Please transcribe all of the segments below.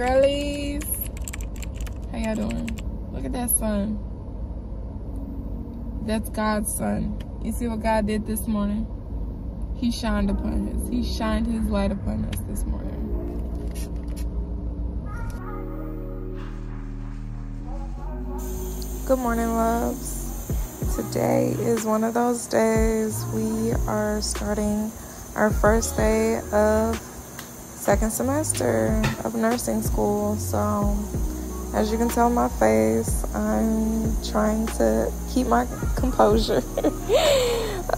girlies. How y'all doing? Look at that sun. That's God's sun. You see what God did this morning? He shined upon us. He shined his light upon us this morning. Good morning, loves. Today is one of those days we are starting our first day of second semester of nursing school. So, as you can tell my face, I'm trying to keep my composure.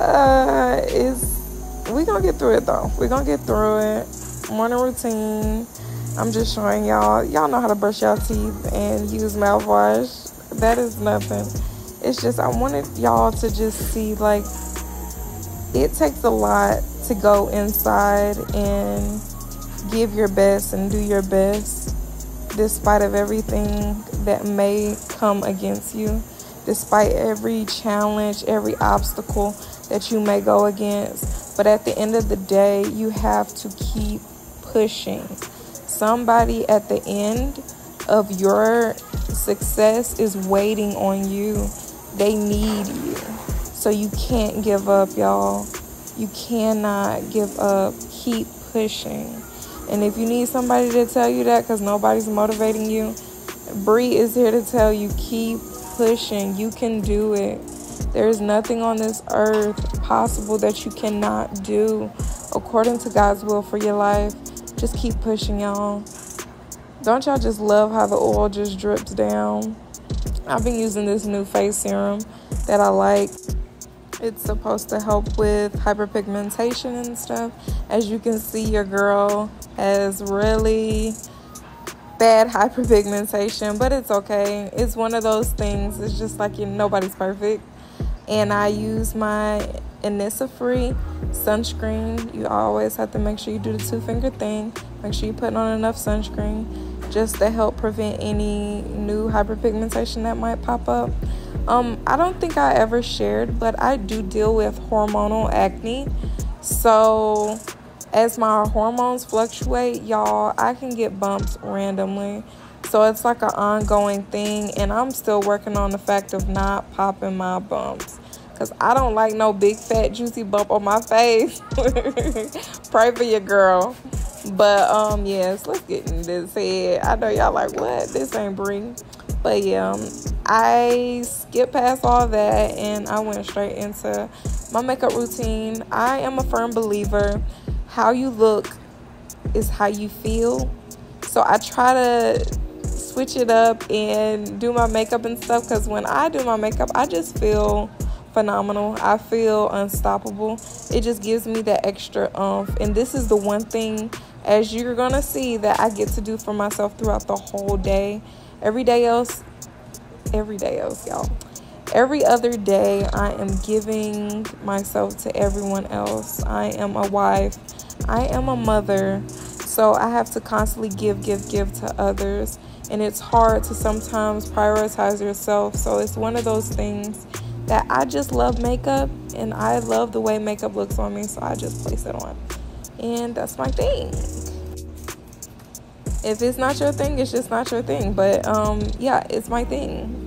uh, is we gonna get through it though. We're gonna get through it. Morning routine. I'm just showing y'all. Y'all know how to brush your teeth and use mouthwash. That is nothing. It's just I wanted y'all to just see like it takes a lot to go inside and give your best and do your best despite of everything that may come against you despite every challenge every obstacle that you may go against. But at the end of the day you have to keep pushing. Somebody at the end of your success is waiting on you. They need you. So you can't give up y'all. You cannot give up. Keep pushing and if you need somebody to tell you that because nobody's motivating you, Bree is here to tell you keep pushing. You can do it. There is nothing on this earth possible that you cannot do according to God's will for your life. Just keep pushing, y'all. Don't y'all just love how the oil just drips down? I've been using this new face serum that I like. It's supposed to help with hyperpigmentation and stuff. As you can see, your girl has really bad hyperpigmentation, but it's okay. It's one of those things. It's just like you, nobody's perfect. And I use my Innisfree sunscreen. You always have to make sure you do the two finger thing. Make sure you put on enough sunscreen just to help prevent any new hyperpigmentation that might pop up. Um, I don't think I ever shared, but I do deal with hormonal acne. So, as my hormones fluctuate, y'all, I can get bumps randomly. So, it's like an ongoing thing, and I'm still working on the fact of not popping my bumps. Because I don't like no big, fat, juicy bump on my face. Pray for your girl. But, um, yes, let's get in this head. I know y'all like, what? This ain't Bree. But, yeah, um, I skipped past all that and I went straight into my makeup routine. I am a firm believer how you look is how you feel. So I try to switch it up and do my makeup and stuff because when I do my makeup, I just feel phenomenal. I feel unstoppable. It just gives me that extra umph. And this is the one thing, as you're going to see, that I get to do for myself throughout the whole day. Every day else, every day else, y'all. Every other day, I am giving myself to everyone else. I am a wife. I am a mother. So I have to constantly give, give, give to others. And it's hard to sometimes prioritize yourself. So it's one of those things that I just love makeup and I love the way makeup looks on me. So I just place it on. And that's my thing if it's not your thing, it's just not your thing. But um, yeah, it's my thing.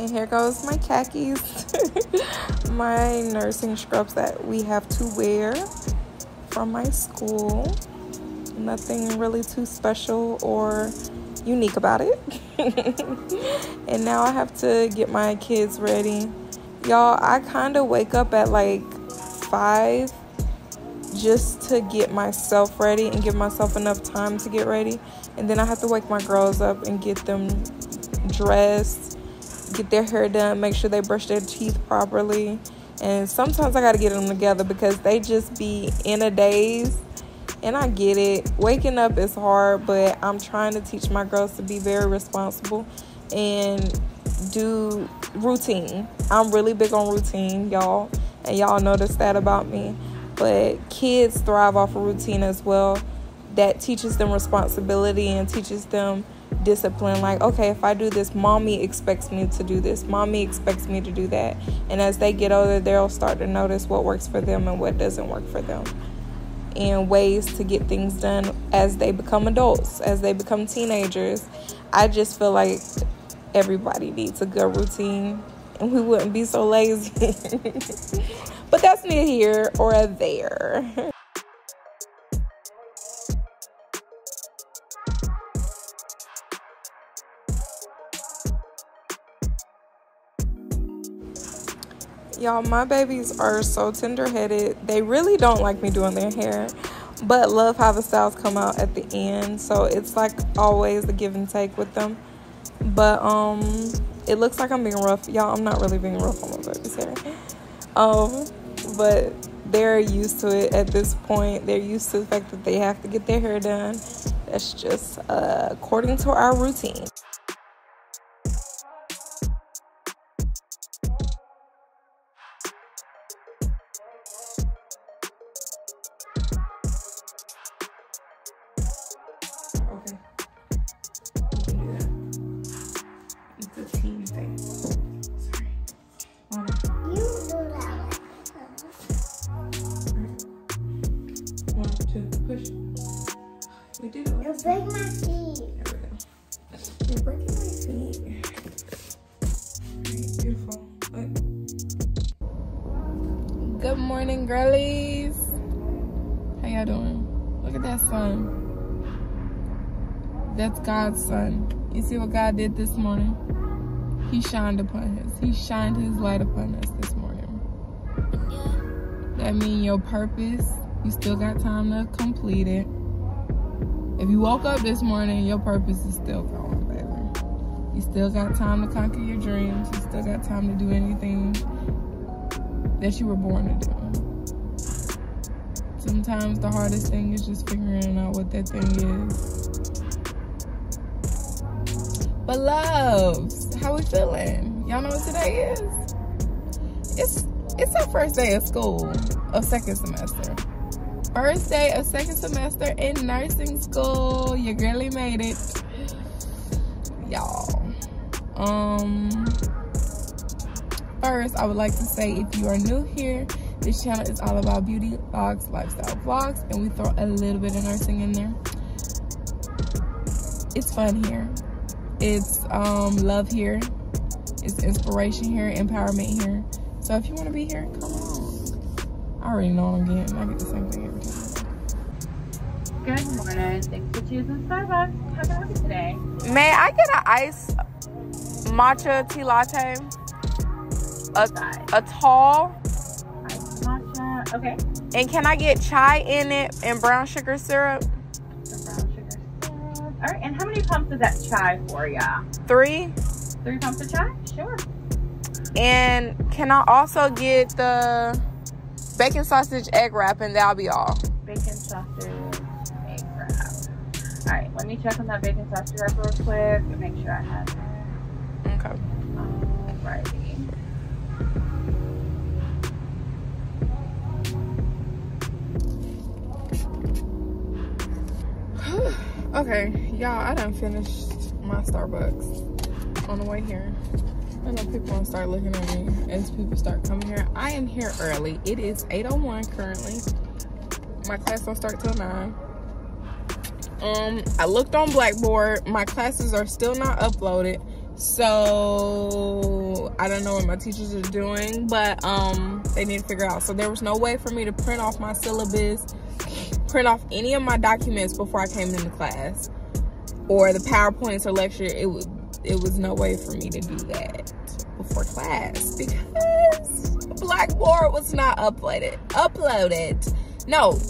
And here goes my khakis, my nursing scrubs that we have to wear from my school. Nothing really too special or unique about it. and now I have to get my kids ready. Y'all, I kind of wake up at like 5 just to get myself ready and give myself enough time to get ready. And then I have to wake my girls up and get them dressed, get their hair done, make sure they brush their teeth properly. And sometimes I got to get them together because they just be in a daze. And I get it. Waking up is hard, but I'm trying to teach my girls to be very responsible and do routine. I'm really big on routine, y'all. And y'all notice that about me but kids thrive off of routine as well. That teaches them responsibility and teaches them discipline. Like, okay, if I do this, mommy expects me to do this, mommy expects me to do that. And as they get older, they'll start to notice what works for them and what doesn't work for them. And ways to get things done as they become adults, as they become teenagers. I just feel like everybody needs a good routine and we wouldn't be so lazy. but that's near here or there. Y'all, my babies are so tender headed. They really don't like me doing their hair, but love how the styles come out at the end. So it's like always a give and take with them. But um it looks like I'm being rough. Y'all, I'm not really being rough on my baby's hair. Um, but they're used to it at this point. They're used to the fact that they have to get their hair done. That's just uh, according to our routine. God's sun. You see what God did this morning? He shined upon us. He shined his light upon us this morning. That means your purpose, you still got time to complete it. If you woke up this morning, your purpose is still going, baby. You still got time to conquer your dreams. You still got time to do anything that you were born to do. Sometimes the hardest thing is just figuring out what that thing is. But loves, how we feeling? Y'all know what today is? It's it's our first day of school of second semester. First day of second semester in nursing school. Your girlie made it. Y'all. Um First, I would like to say if you are new here, this channel is all about beauty vlogs, lifestyle vlogs, and we throw a little bit of nursing in there. It's fun here. It's um, love here. It's inspiration here, empowerment here. So if you want to be here, come on. I already know what I'm getting. I get the same thing every time. Good morning. Thanks for choosing Starbucks. How can I help you today? May I get an iced matcha tea latte? a, a tall. Iced Matcha. Okay. And can I get chai in it and brown sugar syrup? Brown sugar syrup. All right. And how many pumps is that chai for ya? Three. Three pumps of chai? Sure. And can I also get the bacon sausage egg wrap and that'll be all? Bacon sausage egg wrap. All right. Let me check on that bacon sausage wrap real quick and make sure I have it. Okay. All righty. okay, y'all, I done finished my Starbucks on the way here. I know people to start looking at me as people start coming here. I am here early. It is 8.01 currently. My class don't start till 9. Um, I looked on Blackboard. My classes are still not uploaded. So I don't know what my teachers are doing, but um, they need to figure out. So there was no way for me to print off my syllabus print off any of my documents before I came into class or the PowerPoints or lecture, it was it was no way for me to do that before class because Blackboard was not uploaded. Uploaded. No,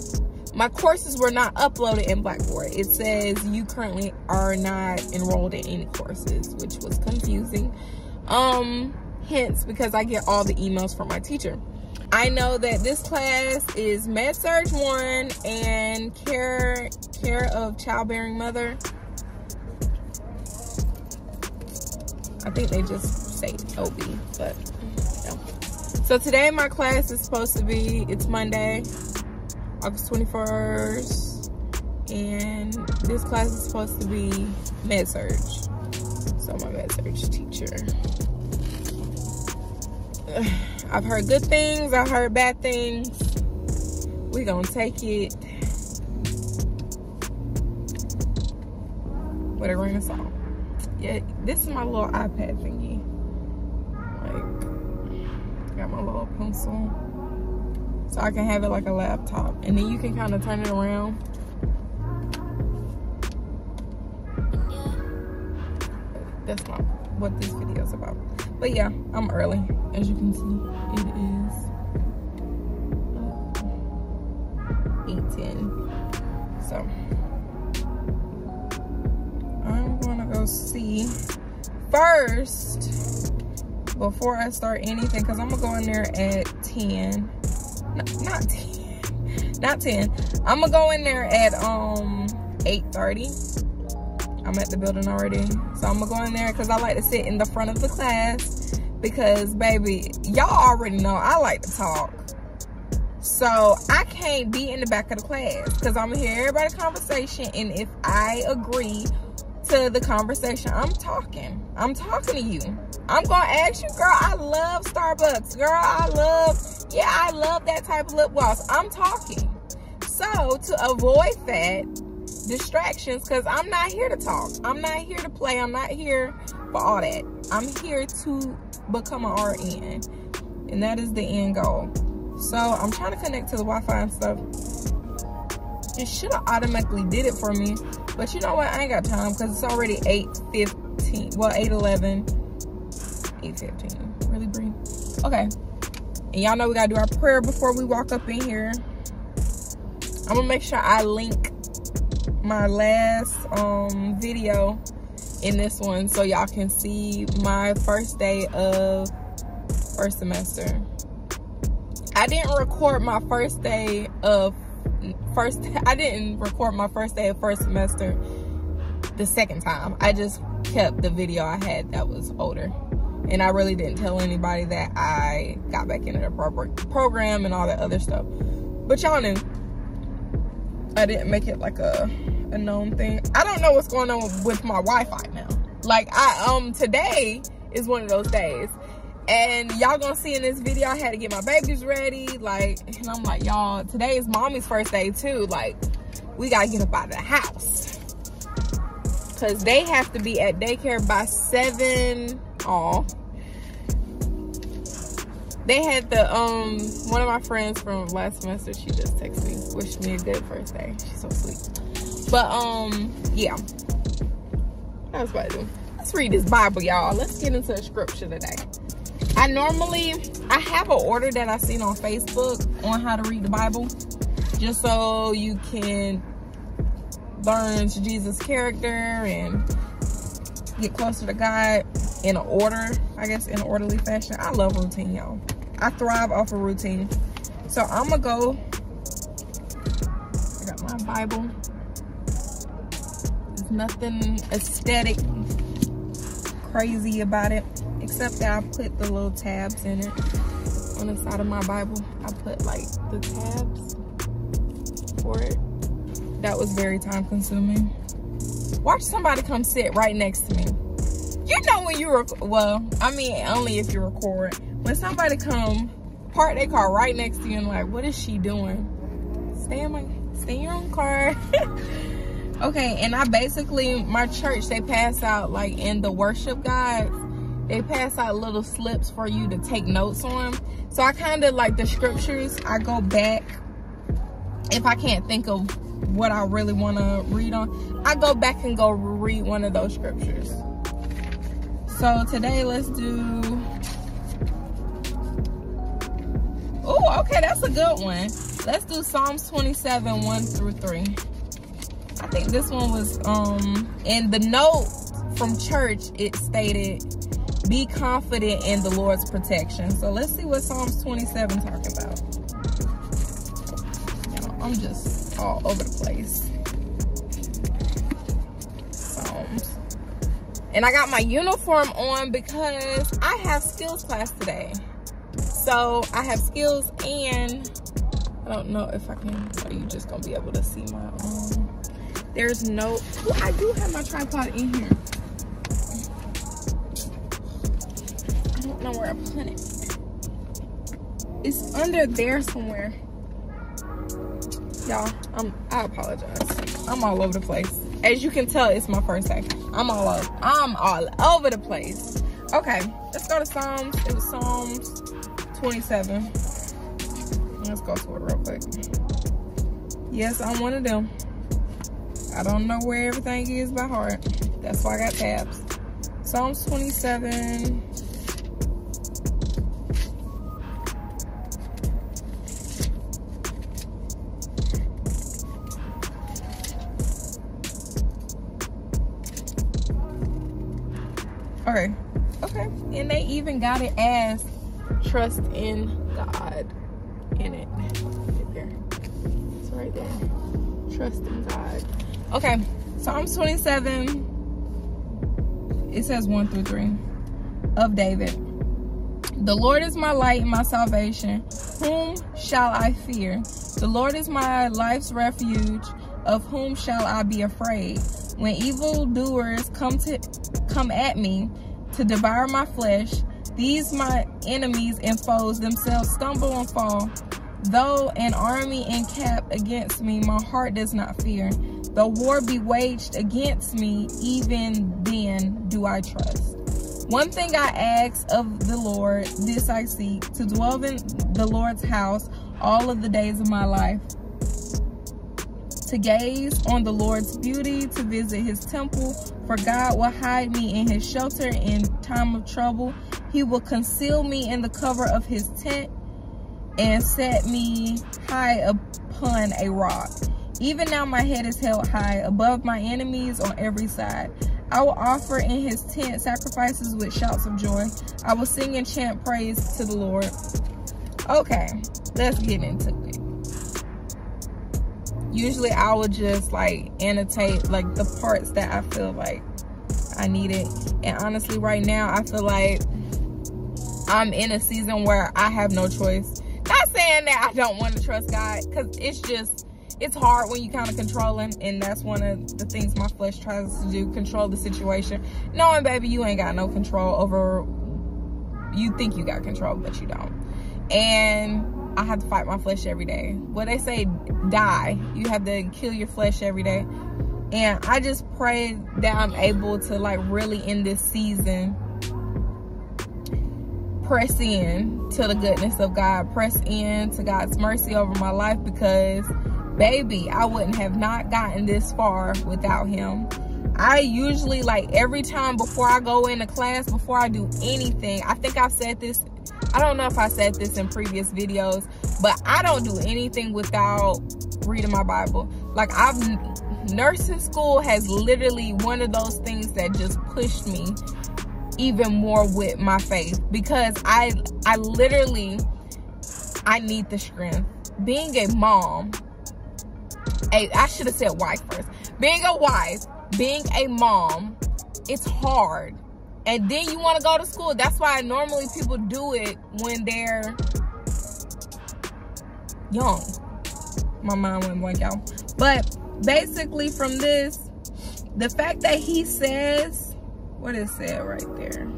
my courses were not uploaded in Blackboard. It says you currently are not enrolled in any courses, which was confusing. Um, hence because I get all the emails from my teacher. I know that this class is Med Surg 1 and care care of childbearing mother. I think they just say OB, but So today my class is supposed to be, it's Monday, August 21st, and this class is supposed to be med surg. So my med surg teacher. I've heard good things, I've heard bad things. We gonna take it with a grain of salt. Yeah, this is my little iPad thingy. Like, got my little pencil. So I can have it like a laptop. And then you can kind of turn it around. That's not what this video is about. But yeah, I'm early. As you can see, it is uh, 8.10. So, gonna see first before I start anything because I'm gonna go in there at 10. No, not 10. Not 10. I'm gonna go in there at um 8.30 I'm at the building already. So I'm gonna go in there because I like to sit in the front of the class because baby, y'all already know I like to talk. So I can't be in the back of the class because I'm gonna hear everybody's conversation and if I agree to the conversation, I'm talking. I'm talking to you. I'm gonna ask you, girl, I love Starbucks. Girl, I love, yeah, I love that type of lip gloss. I'm talking. So to avoid that, distractions because I'm not here to talk. I'm not here to play. I'm not here for all that. I'm here to become an RN. And that is the end goal. So I'm trying to connect to the Wi-Fi and stuff. Should have automatically did it for me. But you know what? I ain't got time because it's already 8.15. Well, 8.11. 8.15. Really, Bree? Okay. And y'all know we got to do our prayer before we walk up in here. I'm going to make sure I link my last um, video in this one so y'all can see my first day of first semester. I didn't record my first day of first I didn't record my first day of first semester the second time. I just kept the video I had that was older. And I really didn't tell anybody that I got back into the program and all that other stuff. But y'all knew. I didn't make it like a a known thing. I don't know what's going on with my Wi-Fi now. Like I um today is one of those days. And y'all gonna see in this video, I had to get my babies ready. Like, and I'm like, y'all, today is mommy's first day too. Like, we gotta get up out of the house. Cause they have to be at daycare by seven. Oh, they had the um one of my friends from last semester. She just texted me, wished me a good first day. She's so sweet. But um, yeah. I was about to do. Let's read this Bible, y'all. Let's get into the scripture today. I normally I have an order that I've seen on Facebook on how to read the Bible, just so you can learn Jesus' character and get closer to God in an order, I guess, in an orderly fashion. I love routine, y'all. I thrive off of routine. So I'm gonna go. I got my Bible There's nothing aesthetic crazy about it except that I put the little tabs in it on the side of my Bible. I put like the tabs for it. That was very time consuming. Watch somebody come sit right next to me. You know when you record, well, I mean, only if you record. When somebody come park their car right next to you and like, what is she doing? Stay in my, stay in your own car. Okay, and I basically, my church, they pass out like in the worship guides, they pass out little slips for you to take notes on. So I kind of like the scriptures, I go back if I can't think of what I really want to read on, I go back and go read one of those scriptures. So today, let's do. Oh, okay, that's a good one. Let's do Psalms 27, 1 through 3. I think this one was, um, in the note from church, it stated, be confident in the Lord's protection. So let's see what Psalms 27 talking about. I'm just all over the place. Psalms. And I got my uniform on because I have skills class today. So I have skills and I don't know if I can, are you just gonna be able to see my, um, there's no, I do have my tripod in here. I don't where I put it. It's under there somewhere. Y'all, I'm, I apologize. I'm all over the place. As you can tell, it's my first day. I'm all over, I'm all over the place. Okay, let's go to Psalms. It was Psalms 27. Let's go to it real quick. Yes, I'm one of them. I don't know where everything is by heart. That's why I got tabs. Psalms 27. Okay. Okay. And they even got it as trust in God in it. Right there. It's right there. Trust in God. Okay. Psalms 27. It says 1 through 3 of David. The Lord is my light and my salvation. Whom shall I fear? The Lord is my life's refuge. Of whom shall I be afraid? When evildoers come to come at me to devour my flesh, these my enemies and foes themselves stumble and fall. Though an army encamp against me, my heart does not fear. Though war be waged against me, even then do I trust. One thing I ask of the Lord, this I seek, to dwell in the Lord's house all of the days of my life. To gaze on the Lord's beauty, to visit his temple, for God will hide me in his shelter in time of trouble. He will conceal me in the cover of his tent and set me high upon a rock. Even now my head is held high above my enemies on every side. I will offer in his tent sacrifices with shouts of joy. I will sing and chant praise to the Lord. Okay, let's get into it. Usually I would just like annotate like the parts that I feel like I need it. And honestly, right now, I feel like I'm in a season where I have no choice. Not saying that I don't want to trust God, because it's just, it's hard when you kind of controlling, and that's one of the things my flesh tries to do, control the situation. Knowing, baby, you ain't got no control over, you think you got control, but you don't. And I have to fight my flesh every day. What they say, die. You have to kill your flesh every day. And I just pray that I'm able to like really in this season press in to the goodness of God, press in to God's mercy over my life because baby, I wouldn't have not gotten this far without him. I usually like every time before I go into class, before I do anything, I think I've said this, I don't know if I said this in previous videos, but I don't do anything without reading my Bible. Like I've nursing school has literally one of those things that just pushed me even more with my faith because I I literally I need the strength. Being a mom, a I should have said wife first. Being a wife, being a mom, it's hard. And then you want to go to school. That's why normally people do it when they're young. My mind went blank out. But basically from this, the fact that he says, what is said right there?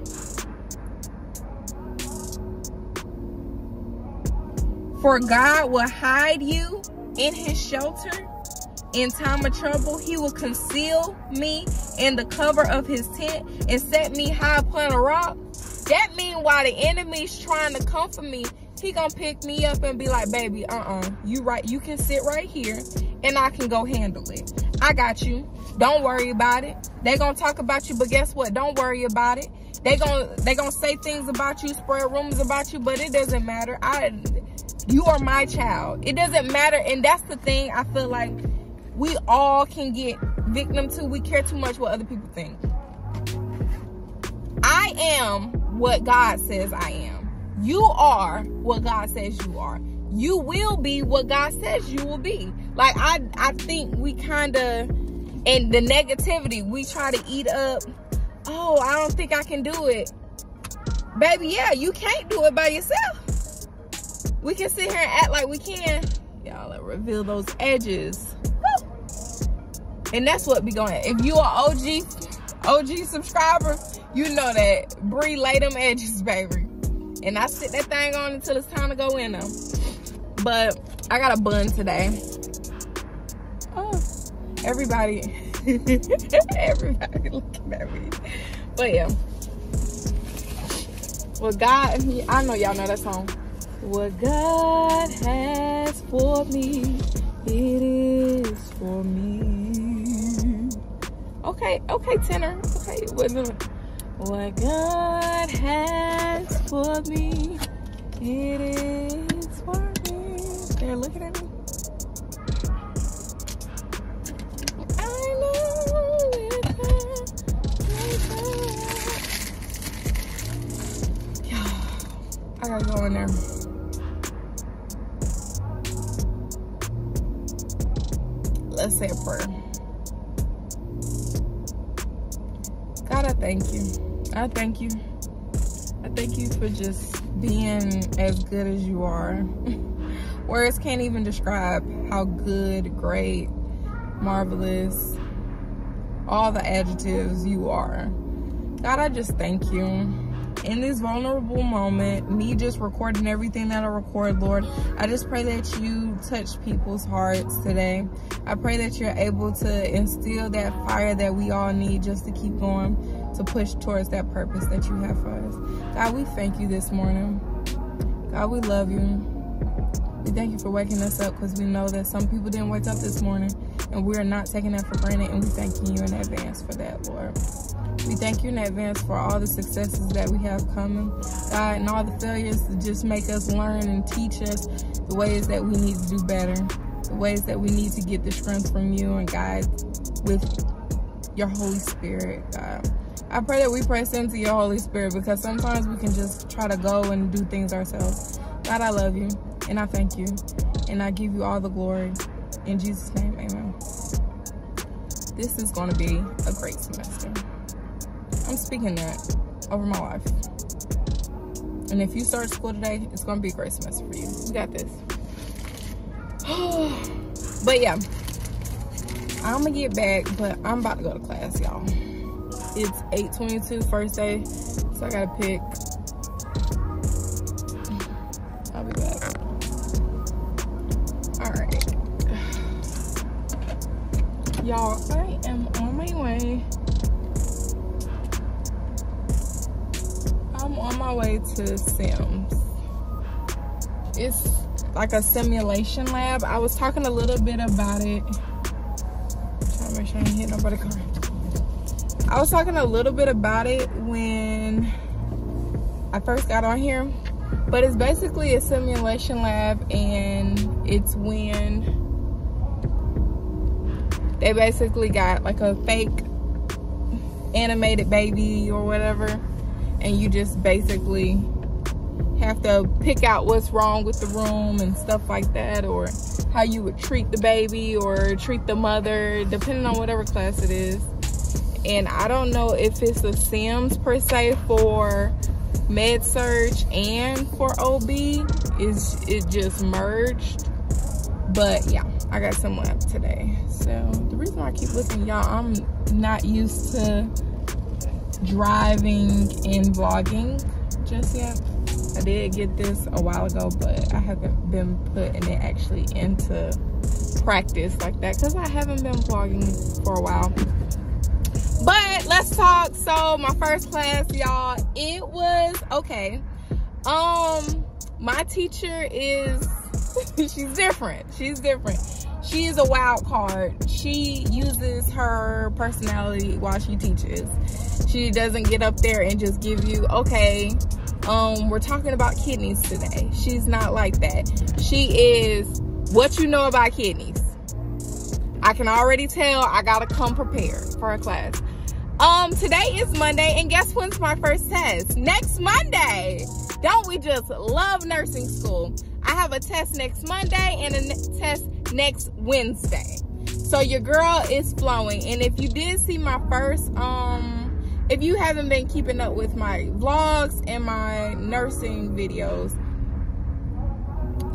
For God will hide you in his shelter. In time of trouble, he will conceal me in the cover of his tent and set me high upon a rock. That mean while the enemy's trying to come for me, he gonna pick me up and be like, baby, uh-uh, you right, you can sit right here and I can go handle it. I got you. Don't worry about it. They gonna talk about you, but guess what? Don't worry about it. They gonna they gonna say things about you, spread rumors about you, but it doesn't matter. I you are my child. It doesn't matter, and that's the thing I feel like we all can get victim to. We care too much what other people think. I am what God says I am. You are what God says you are. You will be what God says you will be. Like I I think we kind of and the negativity, we try to eat up, oh, I don't think I can do it. Baby, yeah, you can't do it by yourself. We can sit here and act like we can. Y'all reveal those edges. And that's what be going. If you are OG, OG subscriber, you know that Bree lay them edges, baby. And I sit that thing on until it's time to go in them. But I got a bun today. Oh, everybody, everybody looking at me. But yeah. Well, God, I know y'all know that song. What God has for me, it is for me. Okay, okay, tenor. Okay, what what God has for me, it is for me. They're looking at me. I I gotta go in there. Let's say a prayer. Thank you. I thank you. I thank you for just being as good as you are. Words can't even describe how good, great, marvelous, all the adjectives you are. God, I just thank you. In this vulnerable moment, me just recording everything that I record, Lord, I just pray that you touch people's hearts today. I pray that you're able to instill that fire that we all need just to keep going to push towards that purpose that you have for us. God, we thank you this morning. God, we love you. We thank you for waking us up because we know that some people didn't wake up this morning and we are not taking that for granted and we thanking you in advance for that, Lord. We thank you in advance for all the successes that we have coming, God, and all the failures to just make us learn and teach us the ways that we need to do better, the ways that we need to get the strength from you and God with your Holy Spirit, God. I pray that we press into your Holy Spirit because sometimes we can just try to go and do things ourselves. God, I love you and I thank you and I give you all the glory. In Jesus' name, amen. This is going to be a great semester. I'm speaking that over my life. And if you start school today, it's going to be a great semester for you. You got this. but yeah, I'm going to get back, but I'm about to go to class, y'all. It's 8.22, first day, so I gotta pick. I'll be back. All right. Y'all, I am on my way. I'm on my way to Sims. It's like a simulation lab. I was talking a little bit about it. Trying to make sure I ain't hit nobody car. I was talking a little bit about it when I first got on here, but it's basically a simulation lab and it's when they basically got like a fake animated baby or whatever and you just basically have to pick out what's wrong with the room and stuff like that or how you would treat the baby or treat the mother depending on whatever class it is and I don't know if it's a Sims per se for med surg and for OB is it just merged. But yeah I got some left today. So the reason I keep looking y'all I'm not used to driving and vlogging just yet. I did get this a while ago but I haven't been putting it actually into practice like that because I haven't been vlogging for a while but let's talk so my first class y'all it was okay um my teacher is, she's different. She's different. She is a wild card. She uses her personality while she teaches. She doesn't get up there and just give you, okay, um, we're talking about kidneys today. She's not like that. She is what you know about kidneys. I can already tell I gotta come prepared for a class. Um, today is Monday, and guess when's my first test? Next Monday. Don't we just love nursing school? I have a test next Monday and a test next Wednesday. So your girl is flowing. And if you did see my first, um, if you haven't been keeping up with my vlogs and my nursing videos,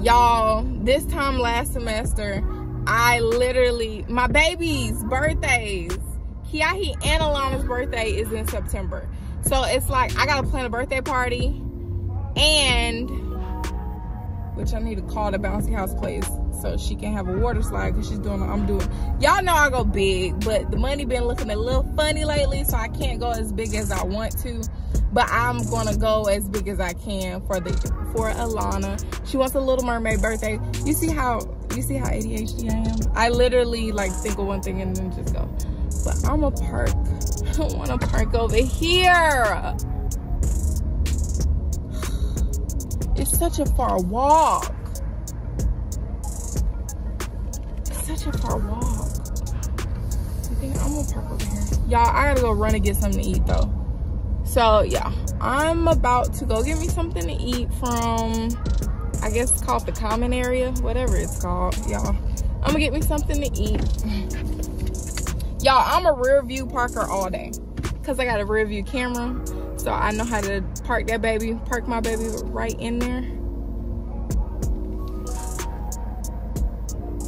y'all, this time last semester, I literally, my baby's birthdays, Kiahi and Alana's birthday is in September. So it's like, I gotta plan a birthday party and, which I need to call the bouncy house place so she can have a water slide because she's doing what I'm doing. Y'all know I go big, but the money been looking a little funny lately, so I can't go as big as I want to. But I'm gonna go as big as I can for the for Alana. She wants a Little Mermaid birthday. You see how you see how ADHD I am? I literally like think of one thing and then just go. But I'm a park. I don't want to park over here. It's such a far walk. It's such a far walk. I think I'm gonna park over here. Y'all, I gotta go run and get something to eat though. So yeah, I'm about to go get me something to eat from I guess it's called the common area, whatever it's called, y'all. I'm gonna get me something to eat. y'all, I'm a rear view parker all day because I got a rear view camera. So I know how to park that baby, park my baby right in there.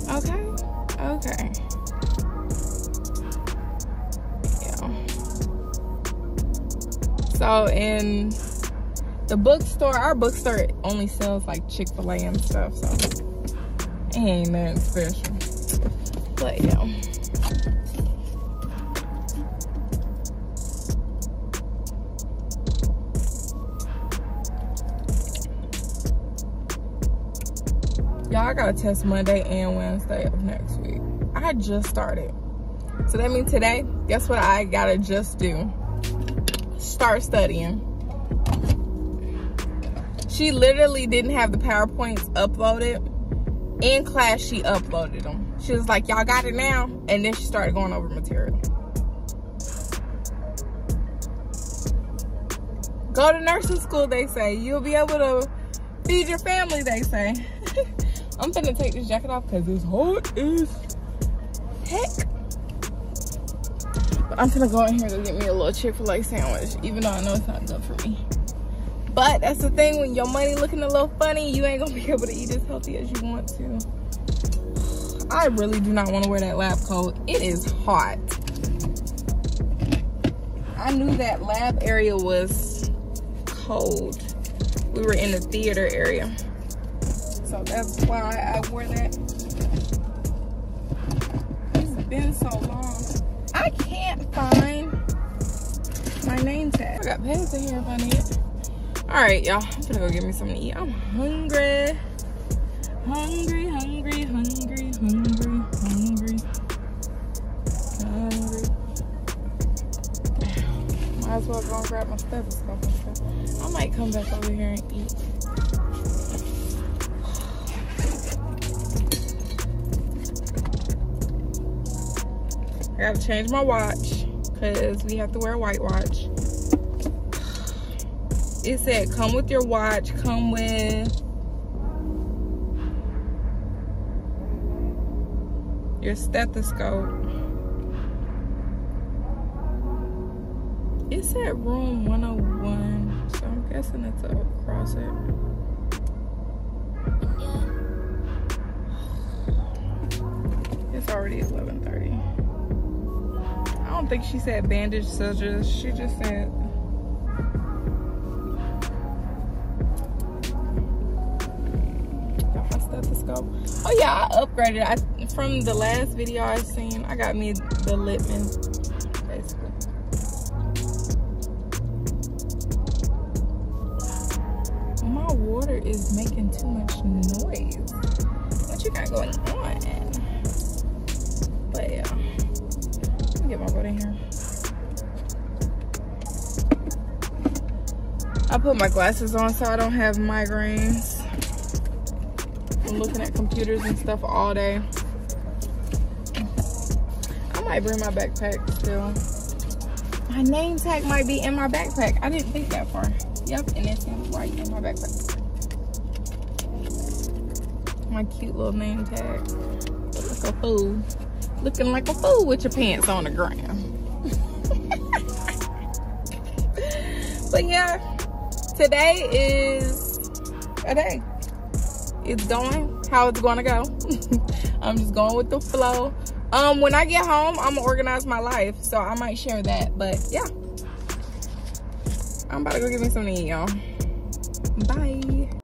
Okay, okay. Yeah. So in the bookstore, our bookstore only sells like Chick-fil-A and stuff, so it ain't nothing special. But yeah. Y'all, I got a test Monday and Wednesday of next week. I just started. So that means today, guess what I gotta just do? Start studying she literally didn't have the PowerPoints uploaded. In class, she uploaded them. She was like, y'all got it now? And then she started going over material. Go to nursing school, they say. You'll be able to feed your family, they say. I'm gonna take this jacket off because it's hot as heck. But I'm gonna go in here to get me a little Chick-fil-A sandwich, even though I know it's not good for me. But that's the thing, when your money looking a little funny, you ain't gonna be able to eat as healthy as you want to. I really do not want to wear that lab coat. It is hot. I knew that lab area was cold. We were in the theater area. So that's why I wore that. It's been so long. I can't find my name tag. I got pants in here if I need it all right y'all. I'm gonna go get me something to eat. I'm hungry. Hungry hungry hungry hungry hungry hungry. Might as well go and grab my stuff. I might come back over here and eat I gotta change my watch because we have to wear a white watch it said come with your watch, come with your stethoscope. It said room 101, so I'm guessing it's across it. It's already 11.30. I don't think she said bandage surgery. She just said Oh yeah, I upgraded. I from the last video I seen, I got me the Littmann, basically. my water is making too much noise. What you got going on? Get my boat in here. I put my glasses on so I don't have migraines. I'm looking at computers and stuff all day. I might bring my backpack still. My name tag might be in my backpack. I didn't think that far. Yep, and it's right in my backpack. My cute little name tag. Look like a fool. Looking like a fool with your pants on the ground. but yeah, today is a day. It's going how it's gonna go. I'm just going with the flow. Um, when I get home, I'm gonna organize my life, so I might share that. But yeah, I'm about to go get me something to eat, y'all. Bye.